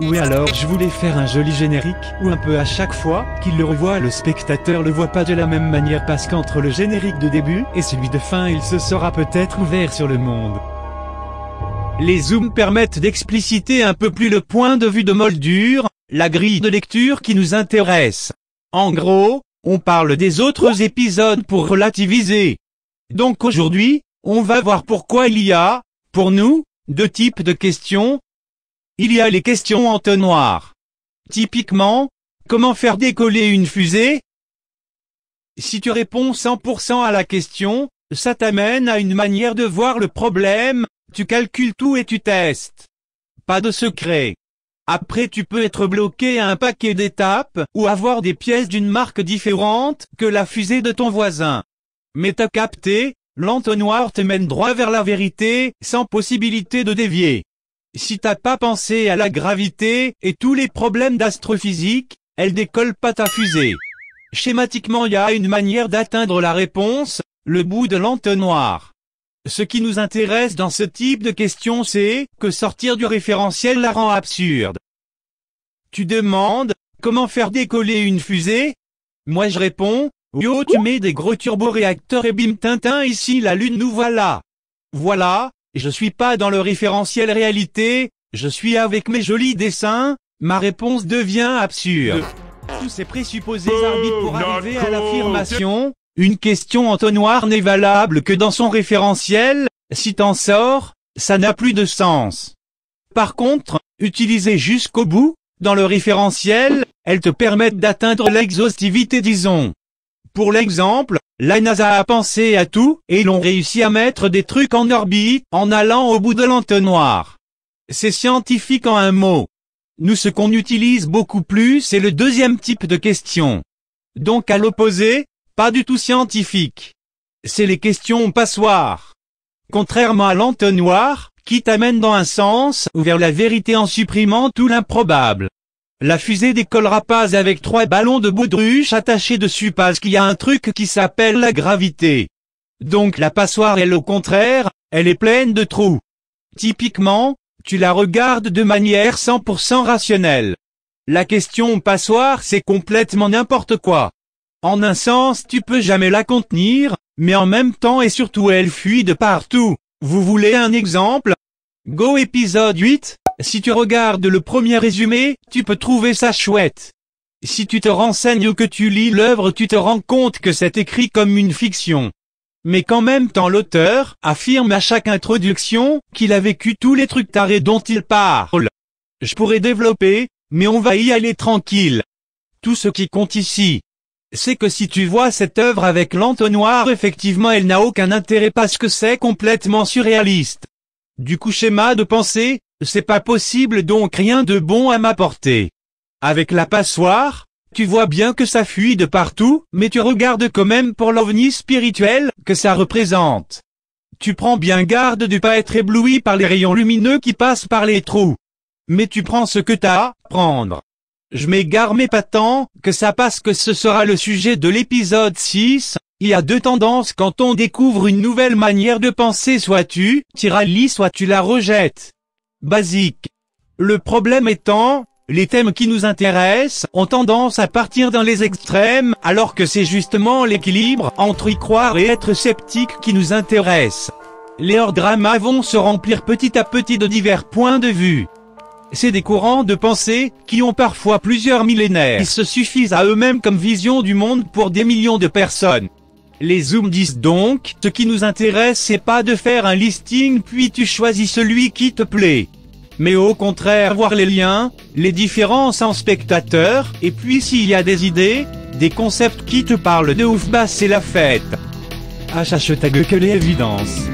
Oui alors je voulais faire un joli générique, ou un peu à chaque fois qu'il le revoit le spectateur le voit pas de la même manière parce qu'entre le générique de début et celui de fin il se sera peut-être ouvert sur le monde. Les zooms permettent d'expliciter un peu plus le point de vue de moldure, la grille de lecture qui nous intéresse. En gros, on parle des autres épisodes pour relativiser. Donc aujourd'hui, on va voir pourquoi il y a, pour nous, deux types de questions, il y a les questions entonnoirs. Typiquement, comment faire décoller une fusée? Si tu réponds 100% à la question, ça t'amène à une manière de voir le problème, tu calcules tout et tu testes. Pas de secret. Après tu peux être bloqué à un paquet d'étapes, ou avoir des pièces d'une marque différente que la fusée de ton voisin. Mais t'as capté, l'entonnoir te mène droit vers la vérité, sans possibilité de dévier. Si t'as pas pensé à la gravité et tous les problèmes d'astrophysique, elle décolle pas ta fusée. Schématiquement il y a une manière d'atteindre la réponse, le bout de l'entonnoir. Ce qui nous intéresse dans ce type de question c'est que sortir du référentiel la rend absurde. Tu demandes, comment faire décoller une fusée? Moi je réponds, yo tu mets des gros turboréacteurs et bim tintin ici la lune nous voilà. Voilà, je suis pas dans le référentiel réalité, je suis avec mes jolis dessins, ma réponse devient absurde. Tous ces présupposés arbitres pour arriver à l'affirmation, une question entonnoir n'est valable que dans son référentiel, si t'en sors, ça n'a plus de sens. Par contre, utilisée jusqu'au bout, dans le référentiel, elles te permettent d'atteindre l'exhaustivité disons. Pour l'exemple, la NASA a pensé à tout, et ils ont réussi à mettre des trucs en orbite, en allant au bout de l'entonnoir. C'est scientifique en un mot. Nous ce qu'on utilise beaucoup plus c'est le deuxième type de question. Donc à l'opposé, pas du tout scientifique. C'est les questions passoires. Contrairement à l'entonnoir, qui t'amène dans un sens ou vers la vérité en supprimant tout l'improbable. La fusée décollera pas avec trois ballons de baudruche attachés dessus parce qu'il y a un truc qui s'appelle la gravité. Donc la passoire elle au contraire, elle est pleine de trous. Typiquement, tu la regardes de manière 100% rationnelle. La question passoire c'est complètement n'importe quoi. En un sens tu peux jamais la contenir, mais en même temps et surtout elle fuit de partout. Vous voulez un exemple? Go épisode 8 si tu regardes le premier résumé, tu peux trouver ça chouette. Si tu te renseignes ou que tu lis l'œuvre, tu te rends compte que c'est écrit comme une fiction. Mais qu'en même temps l'auteur affirme à chaque introduction qu'il a vécu tous les trucs tarés dont il parle. Je pourrais développer, mais on va y aller tranquille. Tout ce qui compte ici, c'est que si tu vois cette œuvre avec l'entonnoir, effectivement elle n'a aucun intérêt parce que c'est complètement surréaliste. Du coup schéma de pensée, c'est pas possible donc rien de bon à m'apporter. Avec la passoire, tu vois bien que ça fuit de partout, mais tu regardes quand même pour l'ovni spirituel que ça représente. Tu prends bien garde de pas être ébloui par les rayons lumineux qui passent par les trous. Mais tu prends ce que t'as à prendre. Je m'égare mais pas tant que ça passe que ce sera le sujet de l'épisode 6. Il y a deux tendances quand on découvre une nouvelle manière de penser soit tu tires soit tu la rejettes basique. Le problème étant, les thèmes qui nous intéressent ont tendance à partir dans les extrêmes, alors que c'est justement l'équilibre entre y croire et être sceptique qui nous intéresse. Les hors-dramas vont se remplir petit à petit de divers points de vue. C'est des courants de pensée qui ont parfois plusieurs millénaires. Ils se suffisent à eux-mêmes comme vision du monde pour des millions de personnes. Les zooms disent donc, ce qui nous intéresse c'est pas de faire un listing puis tu choisis celui qui te plaît. Mais au contraire voir les liens, les différences en spectateurs, et puis s'il y a des idées, des concepts qui te parlent de ouf bah c'est la fête. H hashtag que les évidences.